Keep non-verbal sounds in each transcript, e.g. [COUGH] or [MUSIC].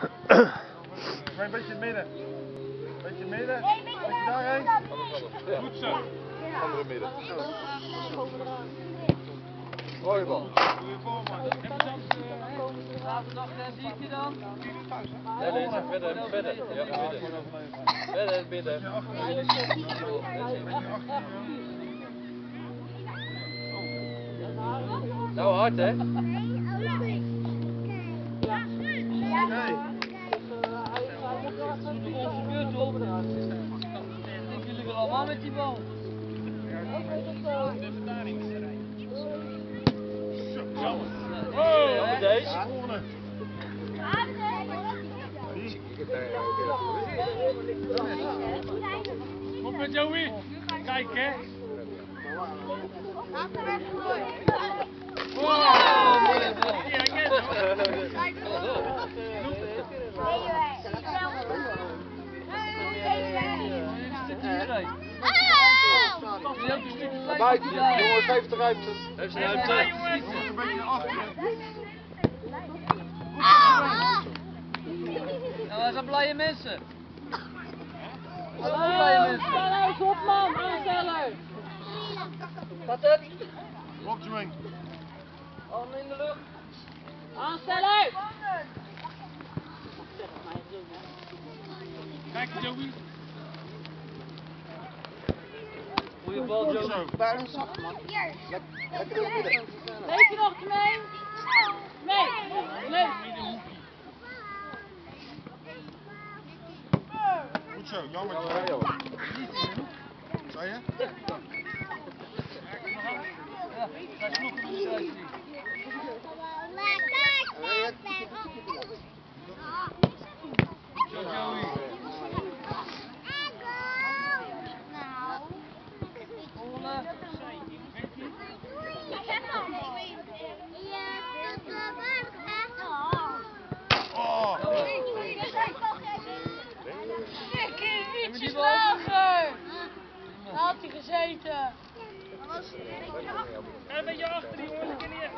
Ga een beetje in het midden. Een beetje in het midden. Beetje daarheen. Goed zo. Andere midden. Mooie bal. Zaterdag zie ik je dan. Ja, deze, verder, verder. Ja, midden. Verder, midden. Nou, hard hè? Kom met Joey. Kijk hè. Oh, mooie bal. Ja, ik ken hem. Buiten, Jongens, heeft de ruimte. Heeft Ja, zijn ruimte. jongens. Nog een beetje naar achteren. Nou, dat zijn blije mensen. Dat zijn blije mensen. Aansteller, op man, aansteller. Gaat het? Handen in de lucht. Aansteller. Kijk, Joey. Goeie bal, Goed Joe. zo. Weet je nog mee? Nee. Nee. Goed zo, jammer. Zei je? Ja, hij sloeg hem niet uit. Zo, Joey. Rollen. Oh. Ietsje slager. Daar hij gezeten. Een beetje achter die jongens. Ik kan niet echt...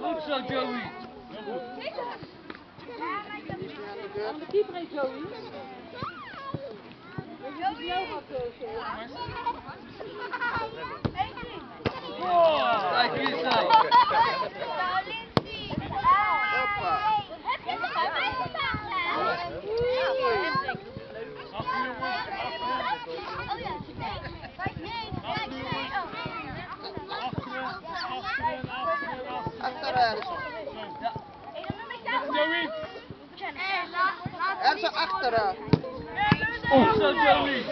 Goed zo, Joey. Aan de keeper heet Joey. Jou gaat Oh. Kijk, wie is hij? Er is achteren. Goed zo, Joey.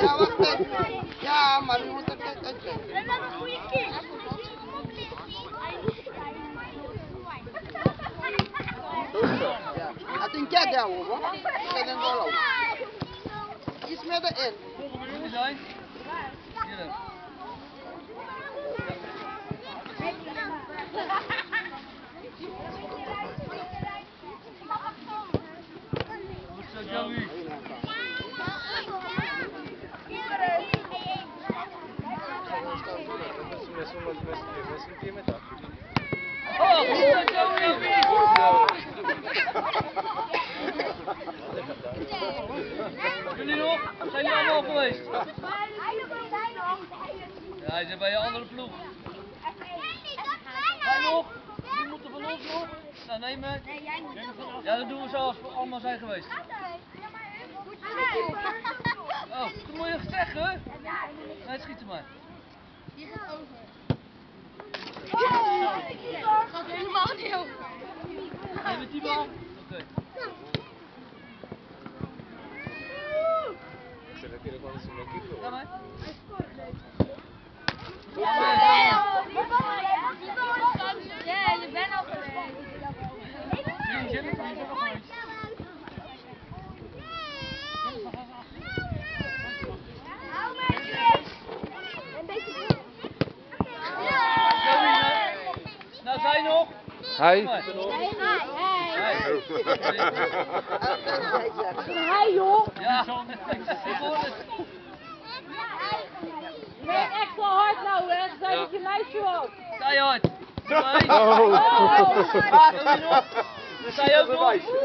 Ja, wacht even. Ja, maar nu moet er dit uit. Ja. Atingkya dia wo ba? Kailan wala. Isme da in. Wie zijn? Hier. Goed Oh, goed zo, Joey. Jullie nog? Zijn jullie allemaal geweest? Ja, hij zit bij je andere ploeg. Wij nog? Die moeten van ons nog? Nou, neem maar. Ja, dat doen we zoals we allemaal zijn geweest. Oh, dat moet je zeggen. Nee, schiet er maar. gaat helemaal niet over. Neem met die bal. [LAUGHS] Oké. Ga maar. Ja, je bent al geweest. Nee, Jimmy, die is ook nog geweest. Joey, nou, nou zij Hij. Maar. Hij. Hij joh. Ja, ik hoor het. Je bent extra hard nou hè. Zijn Beetje meisje op. Keihard. Oh. Dan sta je ook nog.